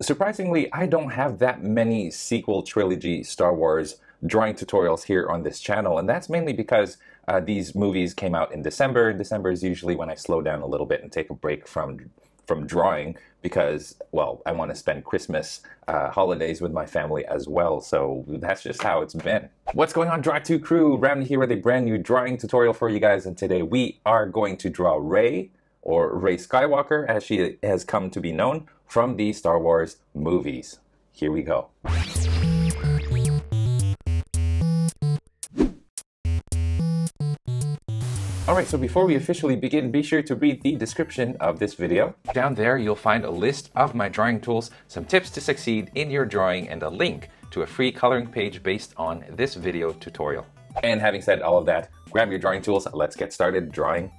Surprisingly, I don't have that many sequel trilogy Star Wars drawing tutorials here on this channel, and that's mainly because uh, these movies came out in December. December is usually when I slow down a little bit and take a break from from drawing because, well, I want to spend Christmas uh, holidays with my family as well. So that's just how it's been. What's going on, Draw2 crew? Ramny here with a brand new drawing tutorial for you guys. And today we are going to draw Rey, or Rey Skywalker, as she has come to be known from the Star Wars movies. Here we go. Alright, so before we officially begin, be sure to read the description of this video. Down there, you'll find a list of my drawing tools, some tips to succeed in your drawing, and a link to a free coloring page based on this video tutorial. And having said all of that, grab your drawing tools, let's get started drawing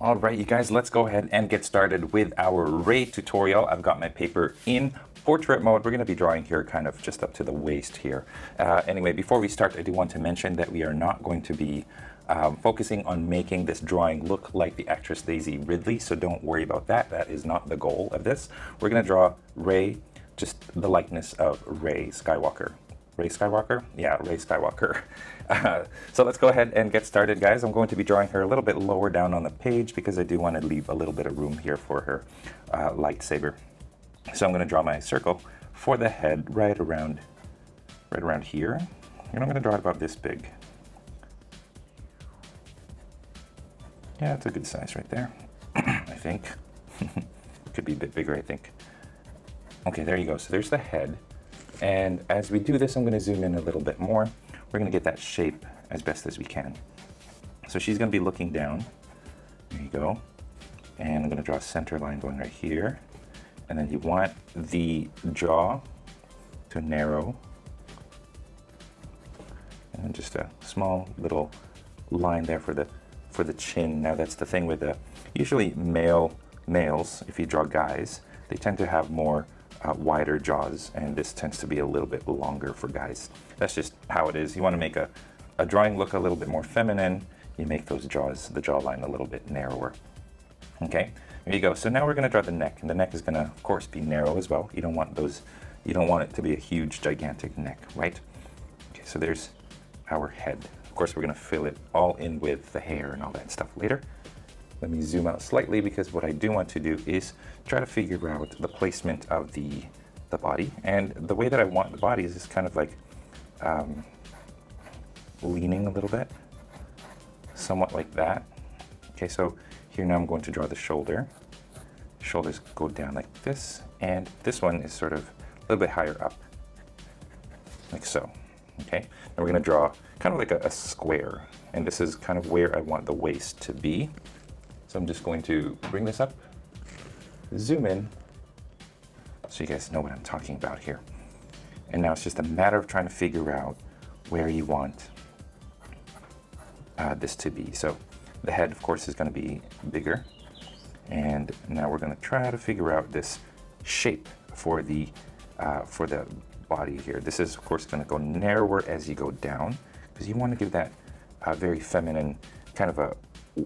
Rey. Alright you guys, let's go ahead and get started with our Rey tutorial. I've got my paper in portrait mode. We're going to be drawing here kind of just up to the waist here. Uh, anyway, before we start, I do want to mention that we are not going to be um, focusing on making this drawing look like the actress Daisy Ridley, so don't worry about that. That is not the goal of this. We're going to draw Rey, just the likeness of Rey Skywalker. Rey Skywalker? Yeah, Rey Skywalker. Uh, so let's go ahead and get started, guys. I'm going to be drawing her a little bit lower down on the page because I do want to leave a little bit of room here for her uh, lightsaber. So I'm going to draw my circle for the head right around, right around here. And I'm going to draw it about this big. Yeah, it's a good size right there, I think. Could be a bit bigger, I think. Okay, there you go. So there's the head. And as we do this, I'm gonna zoom in a little bit more. We're gonna get that shape as best as we can. So she's gonna be looking down. There you go. And I'm gonna draw a center line going right here. And then you want the jaw to narrow. And just a small little line there for the for the chin. Now that's the thing with the, usually male males, if you draw guys, they tend to have more uh, wider jaws and this tends to be a little bit longer for guys. That's just how it is. You want to make a, a drawing look a little bit more feminine, you make those jaws, the jawline a little bit narrower. Okay, there you go. So now we're going to draw the neck and the neck is going to of course be narrow as well. You don't want those, you don't want it to be a huge gigantic neck, right? Okay, so there's our head. Of course, we're gonna fill it all in with the hair and all that stuff later. Let me zoom out slightly because what I do want to do is try to figure out the placement of the, the body. And the way that I want the body is just kind of like um, leaning a little bit, somewhat like that. Okay, so here now I'm going to draw the shoulder. Shoulders go down like this, and this one is sort of a little bit higher up, like so. Okay, and we're going to draw kind of like a, a, square, and this is kind of where I want the waist to be. So I'm just going to bring this up, zoom in, so you guys know what I'm talking about here. And now it's just a matter of trying to figure out where you want uh, this to be. So the head, of course, is going to be bigger. And now we're going to try to figure out this shape for the uh, for the body here. This is, of course, going to go narrower as you go down because you want to give that uh, very feminine kind of a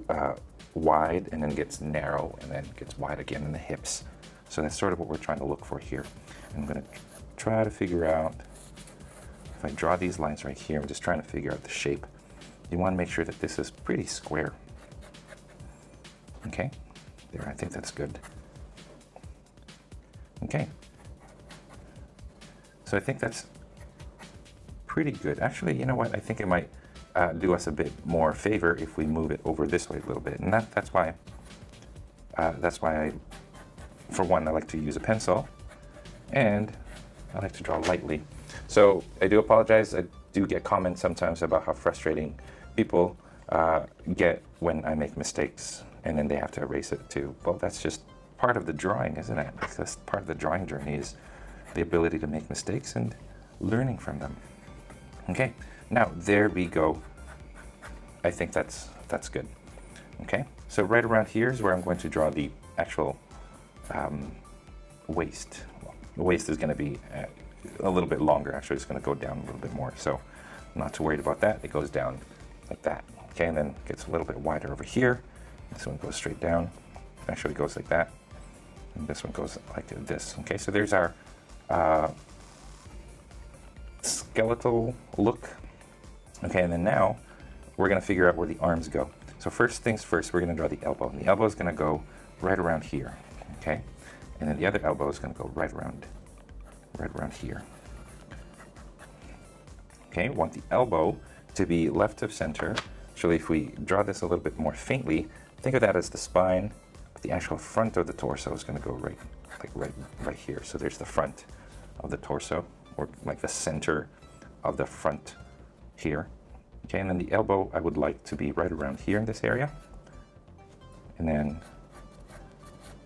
uh, wide and then gets narrow and then gets wide again in the hips. So that's sort of what we're trying to look for here. I'm going to try to figure out, if I draw these lines right here, I'm just trying to figure out the shape. You want to make sure that this is pretty square. Okay, there, I think that's good. Okay, so I think that's pretty good. Actually, you know what? I think it might uh, do us a bit more favor if we move it over this way a little bit. And that, that's why, uh, that's why I, for one, I like to use a pencil and I like to draw lightly. So I do apologize. I do get comments sometimes about how frustrating people uh, get when I make mistakes and then they have to erase it too. Well, that's just part of the drawing, isn't it? That's part of the drawing journey is the ability to make mistakes and learning from them. Okay, now there we go. I think that's that's good. Okay, so right around here is where I'm going to draw the actual um, waist. The waist is going to be uh, a little bit longer. Actually, it's going to go down a little bit more. So not too worried about that. It goes down like that. Okay, and then gets a little bit wider over here. This one goes straight down. Actually, goes like that. And this one goes like this. Okay, so there's our uh, skeletal look. Okay, and then now we're gonna figure out where the arms go. So first things first, we're gonna draw the elbow. And the elbow is gonna go right around here, okay? And then the other elbow is gonna go right around, right around here. Okay, want the elbow to be left of center. Actually, if we draw this a little bit more faintly, think of that as the spine, but the actual front of the torso is gonna go right, like right, right here. So there's the front of the torso, or like the center of the front here. Okay, and then the elbow I would like to be right around here in this area. And then,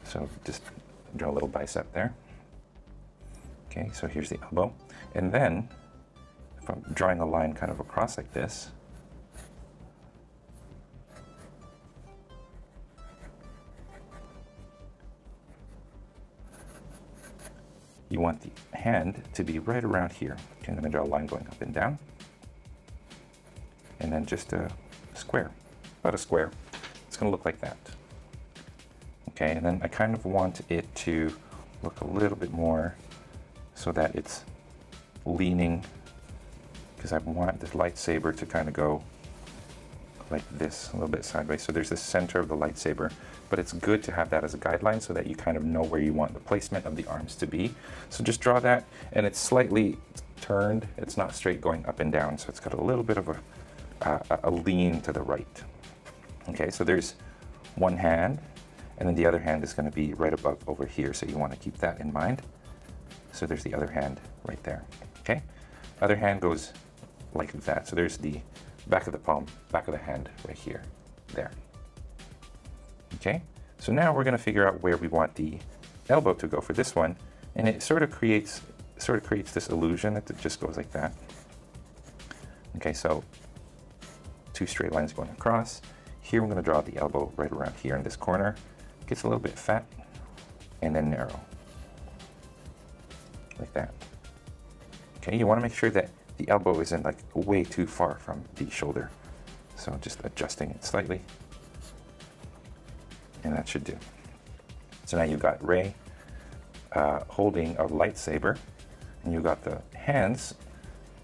so just draw a little bicep there. Okay, so here's the elbow. And then, if I'm drawing a line kind of across like this, you want the hand to be right around here. Okay, I'm to draw a line going up and down. And then just a square, about a square. It's going to look like that. Okay, and then I kind of want it to look a little bit more so that it's leaning, because I want this lightsaber to kind of go like this, a little bit sideways. So there's the center of the lightsaber, but it's good to have that as a guideline so that you kind of know where you want the placement of the arms to be. So just draw that, and it's slightly turned. It's not straight going up and down, so it's got a little bit of a, uh, a lean to the right. Okay, so there's one hand, and then the other hand is going to be right above over here, so you want to keep that in mind. So there's the other hand right there. Okay, other hand goes like that. So there's the back of the palm, back of the hand right here, there. Okay, so now we're going to figure out where we want the elbow to go for this one, and it sort of creates sort of creates this illusion that it just goes like that. Okay, so two straight lines going across. Here I'm going to draw the elbow right around here in this corner. Gets a little bit fat and then narrow, like that. Okay, you want to make sure that the elbow isn't like way too far from the shoulder. So just adjusting it slightly. And that should do. So now you've got Rey uh, holding a lightsaber, and you've got the hands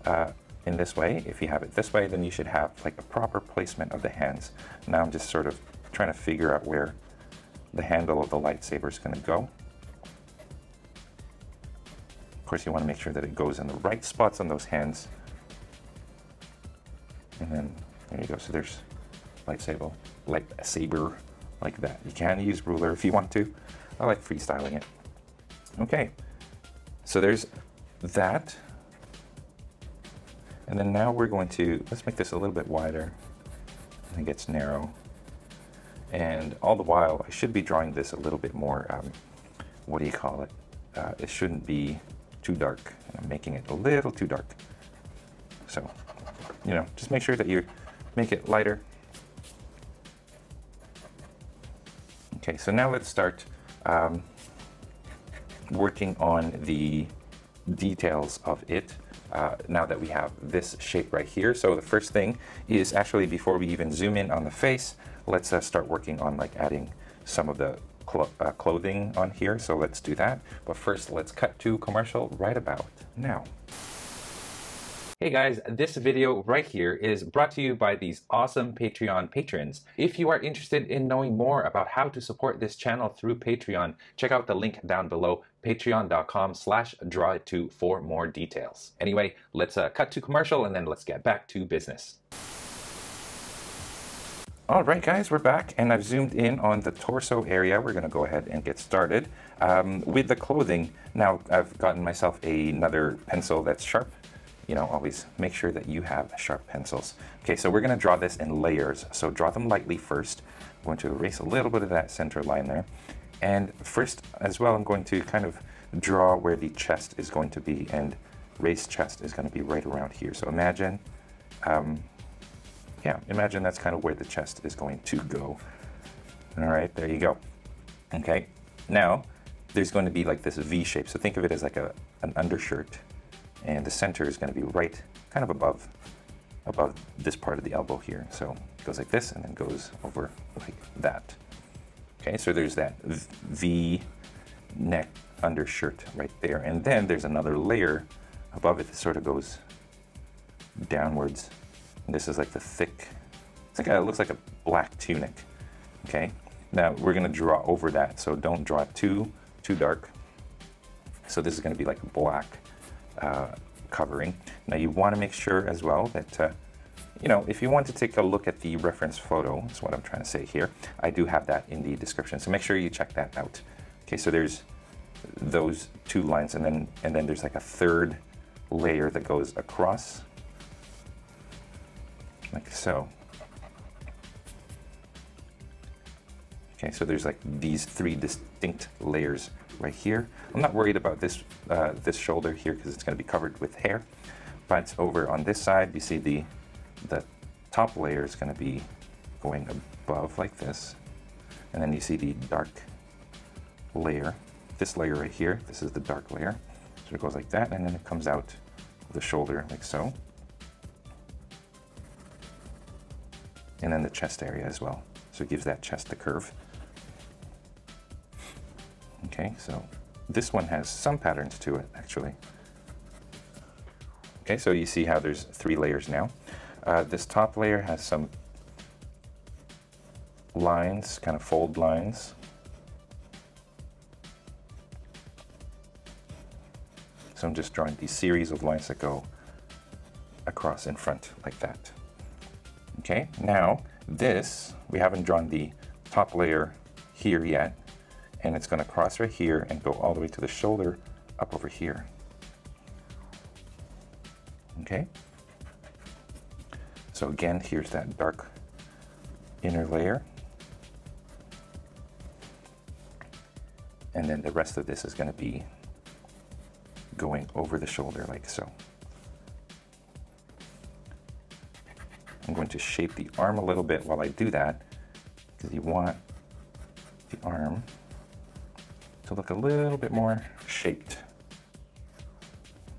uh, in this way. If you have it this way, then you should have like a proper placement of the hands. Now I'm just sort of trying to figure out where the handle of the lightsaber is going to go. Of course, you want to make sure that it goes in the right spots on those hands. And then there you go. So there's lightsaber, like a saber, like that. You can use ruler if you want to. I like freestyling it. Okay, so there's that. And then now we're going to, let's make this a little bit wider. I think it's narrow. And all the while, I should be drawing this a little bit more, um, what do you call it? Uh, it shouldn't be too dark. I'm making it a little too dark. So, you know, just make sure that you make it lighter. Okay, so now let's start um, working on the details of it uh, now that we have this shape right here. So the first thing is actually before we even zoom in on the face, let's uh, start working on like adding some of the clo uh, clothing on here. So let's do that. But first, let's cut to commercial right about now. Hey guys, this video right here is brought to you by these awesome Patreon patrons. If you are interested in knowing more about how to support this channel through Patreon, check out the link down below, patreon.com slash drawit2 for more details. Anyway, let's uh, cut to commercial and then let's get back to business. All right, guys, we're back, and I've zoomed in on the torso area. We're going to go ahead and get started um, with the clothing. Now, I've gotten myself another pencil that's sharp. You know, always make sure that you have sharp pencils. Okay, so we're going to draw this in layers. So draw them lightly first. I'm going to erase a little bit of that center line there. And first, as well, I'm going to kind of draw where the chest is going to be, and Rey's chest is going to be right around here. So imagine um, yeah, imagine that's kind of where the chest is going to go. All right, there you go. Okay, now there's going to be like this V shape. So think of it as like a, an undershirt and the center is going to be right kind of above above this part of the elbow here. So it goes like this and then goes over like that. Okay, so there's that V neck undershirt right there. And then there's another layer above it that sort of goes downwards. And this is like the thick, it's like a, it looks like a black tunic. Okay, now we're gonna draw over that, so don't draw it too, too dark. So this is gonna be like a black uh, covering. Now you wanna make sure as well that, uh, you know, if you want to take a look at the reference photo, that's what I'm trying to say here, I do have that in the description. So make sure you check that out. Okay, so there's those two lines and then and then there's like a third layer that goes across like so. Okay, so there's like these three distinct layers right here. I'm not worried about this uh, this shoulder here because it's going to be covered with hair. But over on this side, you see the the top layer is going to be going above like this, and then you see the dark layer. This layer right here, this is the dark layer. So it goes like that, and then it comes out the shoulder like so. And then the chest area as well. So it gives that chest the curve. Okay, so this one has some patterns to it actually. Okay, so you see how there's three layers now. Uh, this top layer has some lines, kind of fold lines. So I'm just drawing these series of lines that go across in front like that. Okay, now this, we haven't drawn the top layer here yet, and it's going to cross right here and go all the way to the shoulder up over here. Okay. So again, here's that dark inner layer. And then the rest of this is going to be going over the shoulder like so. I'm going to shape the arm a little bit while I do that because you want the arm to look a little bit more shaped.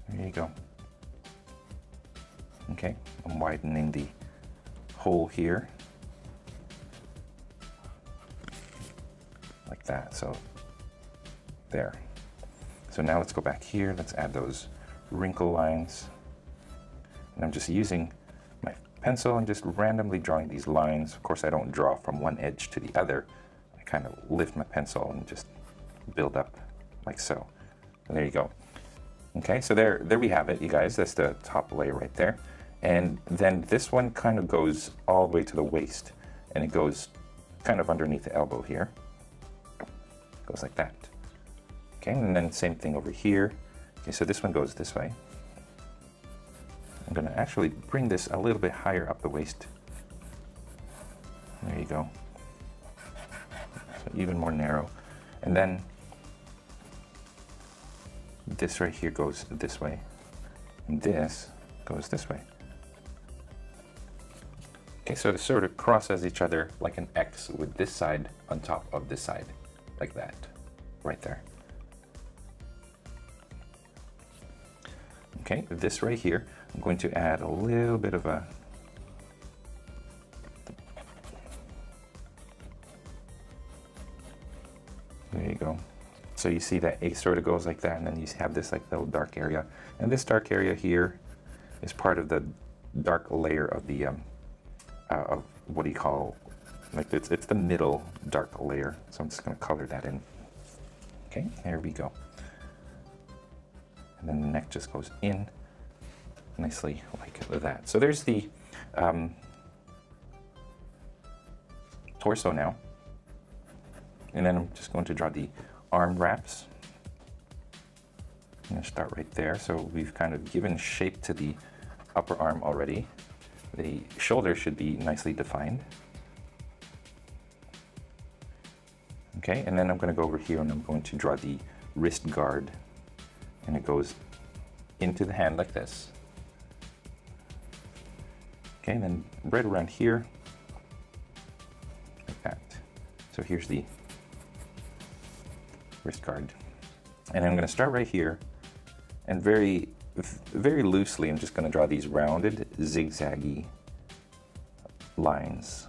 There you go. Okay, I'm widening the hole here. Like that, so there. So now let's go back here, let's add those wrinkle lines. And I'm just using my pencil and just randomly drawing these lines. Of course, I don't draw from one edge to the other. I kind of lift my pencil and just build up like so. And there you go. Okay, so there, there we have it, you guys. That's the top layer right there. And then this one kind of goes all the way to the waist and it goes kind of underneath the elbow here. Goes like that. Okay, and then same thing over here. Okay, so this one goes this way. I'm gonna actually bring this a little bit higher up the waist. There you go. So even more narrow. And then this right here goes this way. And this goes this way. Okay, so they sort of cross as each other like an X with this side on top of this side, like that, right there. Okay, this right here, I'm going to add a little bit of a There you go. So you see that A sort of goes like that, and then you have this like little dark area. And this dark area here is part of the dark layer of the, um, uh, of what do you call, like it's, it's the middle dark layer. So I'm just gonna color that in. Okay, there we go. And then the neck just goes in nicely like that. So there's the um, torso now. And then I'm just going to draw the arm wraps. I'm going to start right there. So we've kind of given shape to the upper arm already. The shoulder should be nicely defined. Okay, and then I'm going to go over here and I'm going to draw the wrist guard. And it goes into the hand like this. Okay, and then right around here, like that. So here's the wrist guard. And I'm gonna start right here and very, very loosely, I'm just gonna draw these rounded, zigzaggy lines.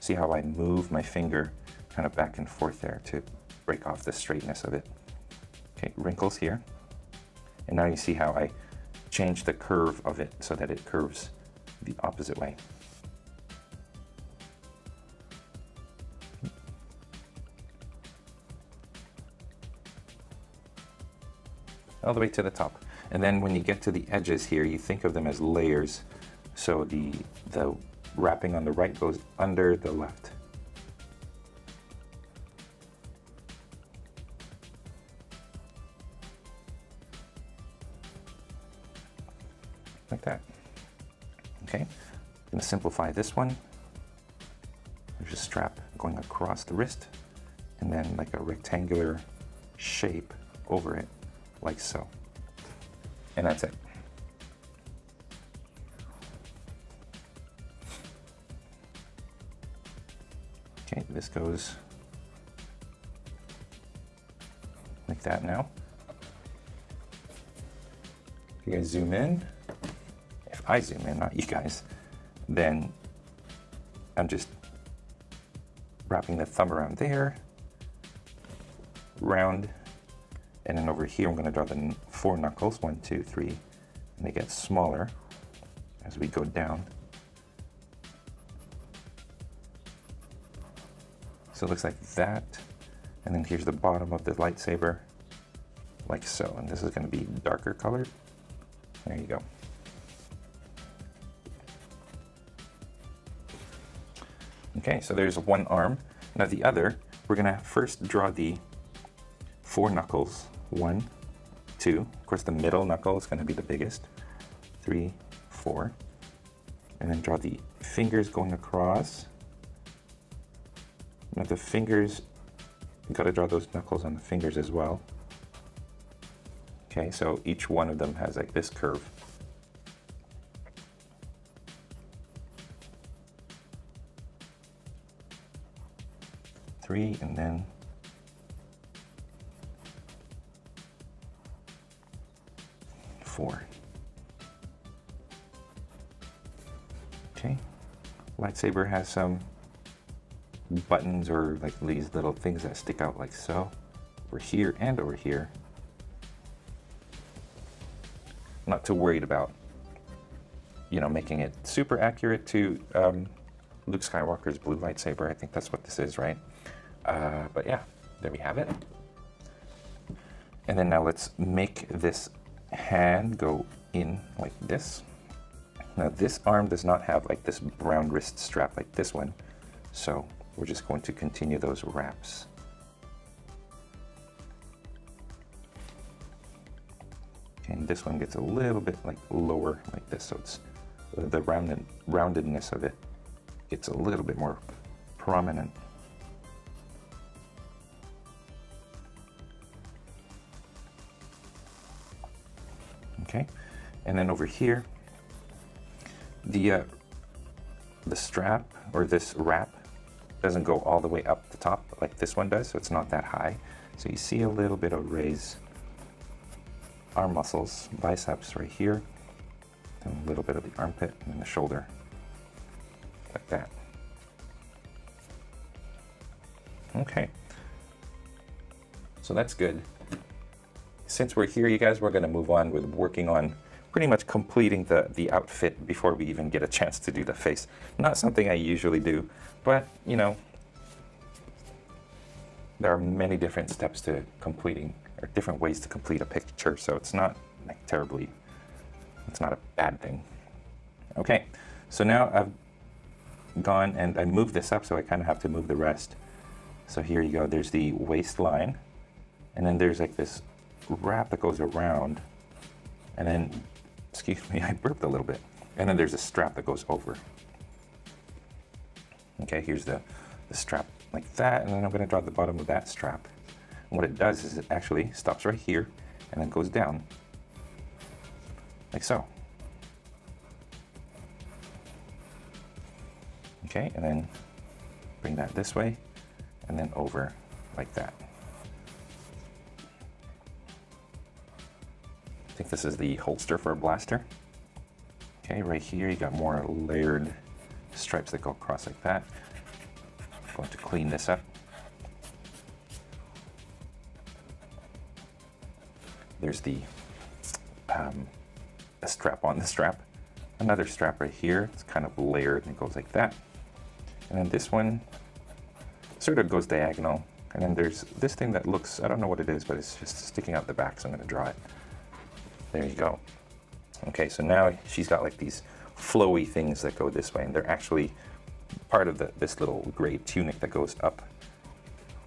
See how I move my finger kind of back and forth there to break off the straightness of it. Okay, wrinkles here. And now you see how I change the curve of it so that it curves the opposite way. All the way to the top. And then when you get to the edges here, you think of them as layers. So the, the wrapping on the right goes under the left. Like that. Okay, I'm gonna simplify this one. There's a strap going across the wrist and then like a rectangular shape over it, like so. And that's it. Okay, this goes like that now. If you guys zoom in, if I zoom in, not you guys, then I'm just wrapping the thumb around there, round, and then over here I'm going to draw the four knuckles, one, two, three, and they get smaller as we go down. So it looks like that. And then here's the bottom of the lightsaber, like so. And this is gonna be darker colored. There you go. Okay, so there's one arm. Now the other, we're gonna first draw the four knuckles. One, two. Of course, the middle knuckle is gonna be the biggest. Three, four. And then draw the fingers going across now the fingers, you gotta draw those knuckles on the fingers as well. Okay, so each one of them has like this curve. Three and then four. Okay, lightsaber has some buttons or like these little things that stick out like so. Over here and over here. Not too worried about you know making it super accurate to um, Luke Skywalker's blue lightsaber. I think that's what this is right? Uh, but yeah there we have it. And then now let's make this hand go in like this now this arm does not have like this round wrist strap like this one so we're just going to continue those wraps. And this one gets a little bit like lower like this, so it's the rounded, roundedness of it gets a little bit more prominent. Okay, and then over here, the uh, the strap or this wrap doesn't go all the way up the top like this one does, so it's not that high. So you see a little bit of raise arm muscles, biceps right here, and a little bit of the armpit and the shoulder, like that. Okay, so that's good. Since we're here, you guys, we're gonna move on with working on pretty much completing the, the outfit before we even get a chance to do the face. Not something I usually do, but you know, there are many different steps to completing, or different ways to complete a picture, so it's not like terribly, it's not a bad thing. Okay, so now I've gone and I moved this up, so I kind of have to move the rest. So here you go, there's the waistline, and then there's like this wrap that goes around, and then excuse me, I burped a little bit. And then there's a strap that goes over. Okay, here's the, the strap like that, and then I'm gonna draw the bottom of that strap. And what it does is it actually stops right here and then goes down, like so. Okay, and then bring that this way, and then over like that. This is the holster for a blaster. Okay, right here you got more layered stripes that go across like that. going to clean this up. There's the um, strap on the strap. Another strap right here. It's kind of layered and it goes like that. And then this one sort of goes diagonal. And then there's this thing that looks, I don't know what it is, but it's just sticking out the back, so I'm going to draw it. There you go. Okay, so now she's got like these flowy things that go this way, and they're actually part of the, this little gray tunic that goes up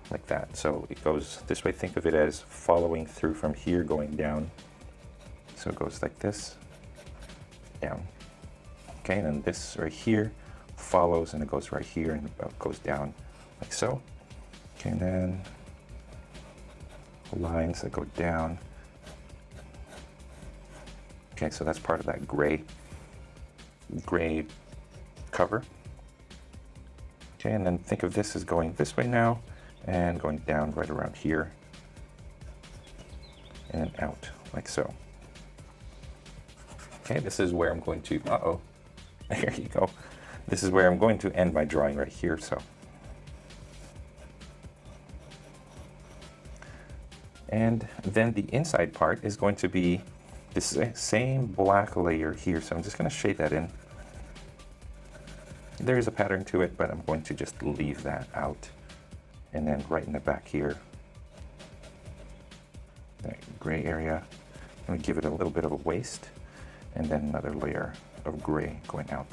like that. So it goes this way. Think of it as following through from here, going down. So it goes like this, down. Okay, and then this right here follows and it goes right here and goes down like so. Okay, and then lines that go down. Okay, so that's part of that gray, gray cover. Okay, and then think of this as going this way now and going down right around here and out like so. Okay, this is where I'm going to, uh-oh, there you go. This is where I'm going to end my drawing right here, so. And then the inside part is going to be this same black layer here, so I'm just going to shade that in. There is a pattern to it, but I'm going to just leave that out. And then right in the back here, that gray area, I'm to give it a little bit of a waste, and then another layer of gray going out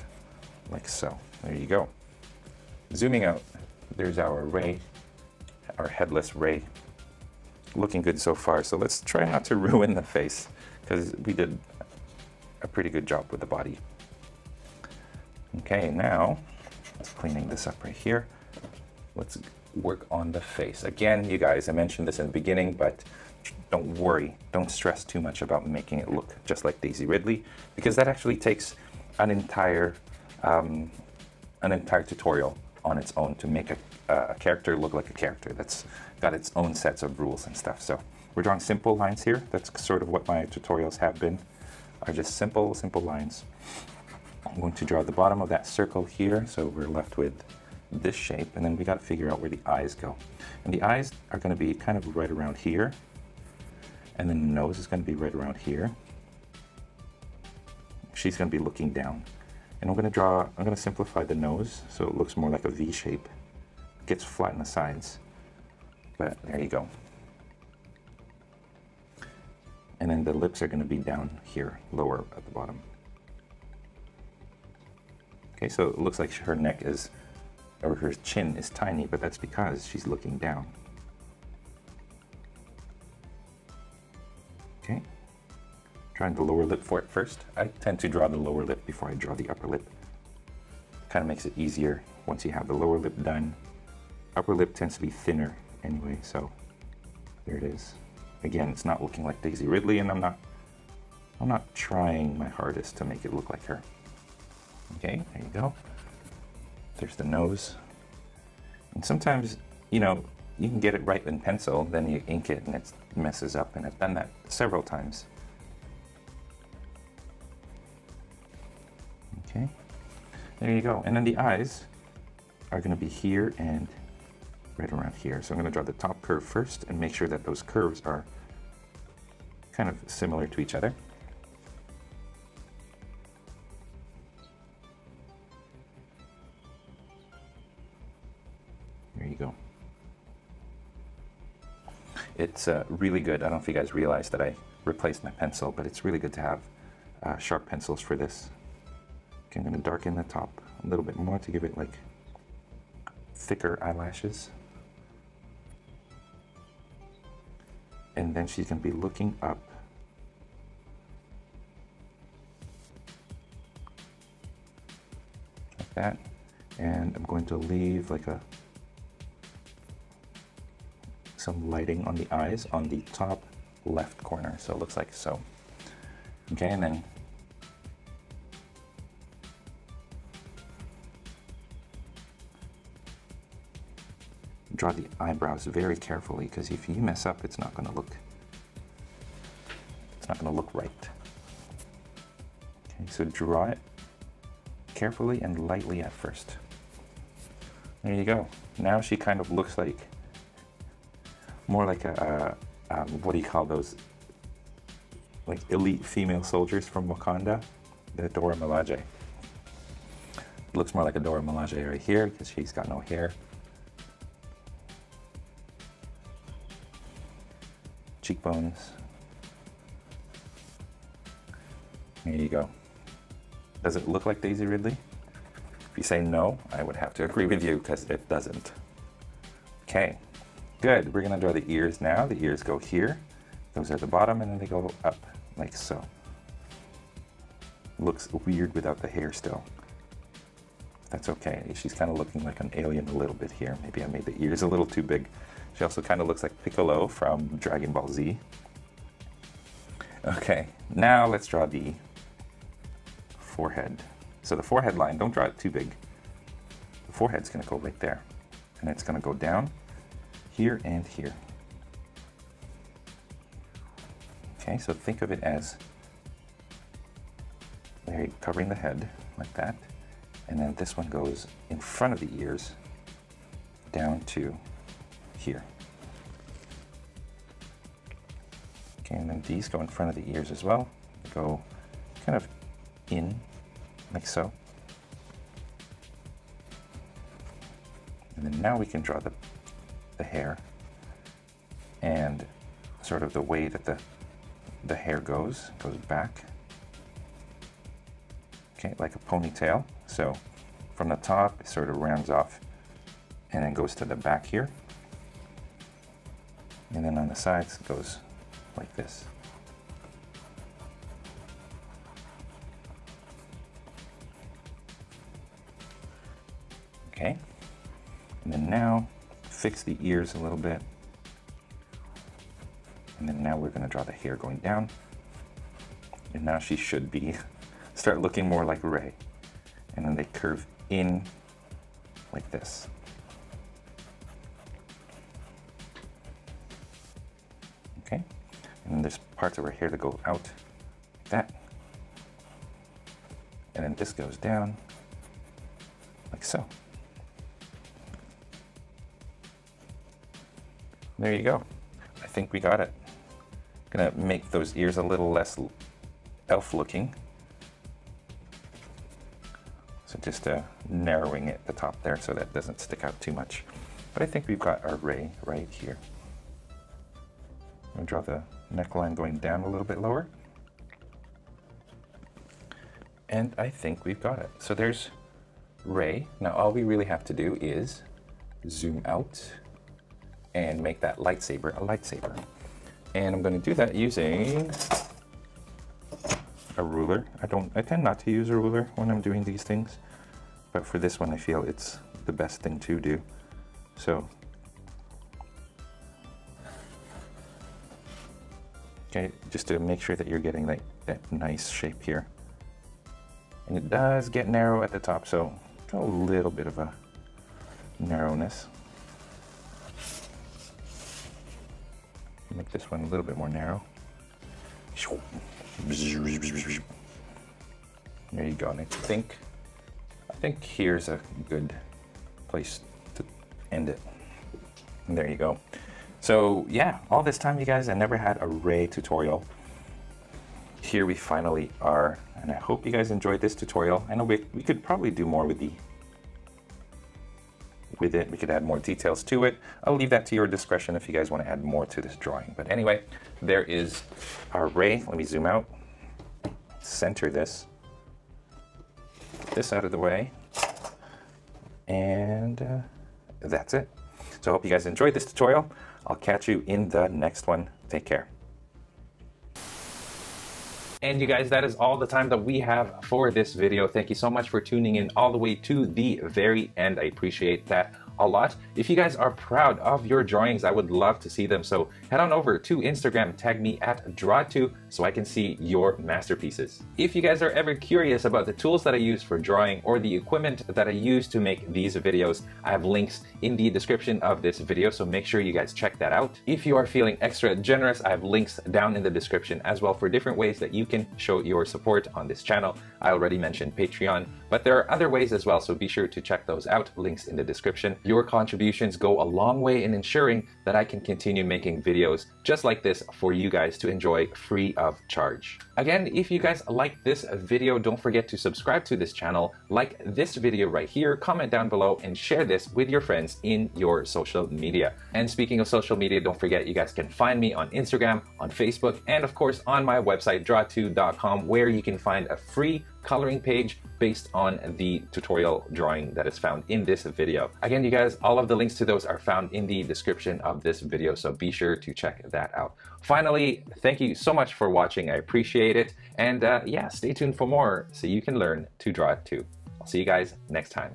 like so. There you go. Zooming out, there's our Rey, our headless Rey. Looking good so far, so let's try not to ruin the face because we did a pretty good job with the body. Okay, now, cleaning this up right here. Let's work on the face. Again, you guys, I mentioned this in the beginning, but don't worry, don't stress too much about making it look just like Daisy Ridley, because that actually takes an entire um, an entire tutorial on its own to make a, a, character look like a character that's got its own sets of rules and stuff. So we're drawing simple lines here. That's sort of what my tutorials have been, are just simple, simple lines. I'm going to draw the bottom of that circle here, so we're left with this shape, and then we got to figure out where the eyes go. And the eyes are going to be kind of right around here, and then the nose is going to be right around here. She's going to be looking down. And I'm going to draw, I'm going to simplify the nose so it looks more like a V shape. It gets flat in the sides. But there you go. And then the lips are going to be down here, lower at the bottom. Okay, so it looks like her neck is, or her chin is tiny, but that's because she's looking down. Okay trying the lower lip for it first. I tend to draw the lower lip before I draw the upper lip. Kind of makes it easier once you have the lower lip done. Upper lip tends to be thinner anyway, so there it is. Again, it's not looking like Daisy Ridley, and I'm not, I'm not trying my hardest to make it look like her. Okay, there you go. There's the nose. And sometimes, you know, you can get it right in pencil, then you ink it and it messes up, and I've done that several times. Okay, there you go. And then the eyes are going to be here and right around here. So I'm going to draw the top curve first and make sure that those curves are kind of similar to each other. There you go. It's uh, really good. I don't know if you guys realize that I replaced my pencil, but it's really good to have uh, sharp pencils for this. Okay, I'm going to darken the top a little bit more to give it like thicker eyelashes. And then she's going to be looking up. Like that. And I'm going to leave like a some lighting on the eyes on the top left corner. So it looks like so. Okay, and then draw the eyebrows very carefully because if you mess up, it's not going to look, it's not going to look right. Okay, so draw it carefully and lightly at first. There you go. Now she kind of looks like more like a, a um, what do you call those? Like elite female soldiers from Wakanda, the Dora Milaje. Looks more like a Dora Milaje right here because she's got no hair. Cheekbones. There you go. Does it look like Daisy Ridley? If you say no, I would have to agree with you because it doesn't. Okay, good. We're gonna draw the ears now. The ears go here. Those are the bottom and then they go up like so. Looks weird without the hair still. That's okay. She's kind of looking like an alien a little bit here. Maybe I made the ears a little too big. She also kind of looks like Piccolo from Dragon Ball Z. Okay, now let's draw the forehead. So the forehead line, don't draw it too big. The forehead's gonna go right there. And it's gonna go down here and here. Okay, so think of it as covering the head like that. And then this one goes in front of the ears down to here. Okay, and then these go in front of the ears as well. Go kind of in like so. And then now we can draw the, the hair and sort of the way that the, the hair goes, goes back. Okay, like a ponytail. So from the top, it sort of rounds off and then goes to the back here. And then on the sides, it goes like this. Okay. And then now fix the ears a little bit. And then now we're going to draw the hair going down. And now she should be, start looking more like Rey. And then they curve in like this. And there's parts of her hair that go out like that. And then this goes down like so. There you go. I think we got it. Gonna make those ears a little less elf looking. So just uh, narrowing it the top there so that doesn't stick out too much. But I think we've got our Rey right here. I'm gonna draw the neckline going down a little bit lower. And I think we've got it. So there's Rey. Now all we really have to do is zoom out and make that lightsaber a lightsaber. And I'm going to do that using a ruler. I don't, I tend not to use a ruler when I'm doing these things, but for this one I feel it's the best thing to do. So, okay, just to make sure that you're getting that, that nice shape here. And it does get narrow at the top, so a little bit of a narrowness. Make this one a little bit more narrow. There you go. And I think, I think here's a good place to end it. And there you go. So yeah, all this time, you guys, I never had a Rey tutorial. Here we finally are, and I hope you guys enjoyed this tutorial. I know we, we could probably do more with the with it. We could add more details to it. I'll leave that to your discretion if you guys want to add more to this drawing. But anyway, there is our Rey. Let me zoom out, center this, Get this out of the way, and uh, that's it. So I hope you guys enjoyed this tutorial. I'll catch you in the next one. Take care. And you guys, that is all the time that we have for this video. Thank you so much for tuning in all the way to the very end. I appreciate that. A lot. If you guys are proud of your drawings, I would love to see them. So head on over to Instagram, tag me at draw2 so I can see your masterpieces. If you guys are ever curious about the tools that I use for drawing or the equipment that I use to make these videos, I have links in the description of this video, so make sure you guys check that out. If you are feeling extra generous, I have links down in the description as well for different ways that you can show your support on this channel. I already mentioned Patreon, but there are other ways as well, so be sure to check those out, links in the description. Your contributions go a long way in ensuring that I can continue making videos just like this for you guys to enjoy free of charge. Again, if you guys like this video, don't forget to subscribe to this channel, like this video right here, comment down below, and share this with your friends in your social media. And speaking of social media, don't forget you guys can find me on Instagram, on Facebook, and of course on my website, draw2.com, where you can find a free coloring page based on the tutorial drawing that is found in this video. Again, you guys, all of the links to those are found in the description of this video, so be sure to check that out. Finally, thank you so much for watching. I appreciate it. And uh, yeah, stay tuned for more so you can learn to draw it too. I'll see you guys next time.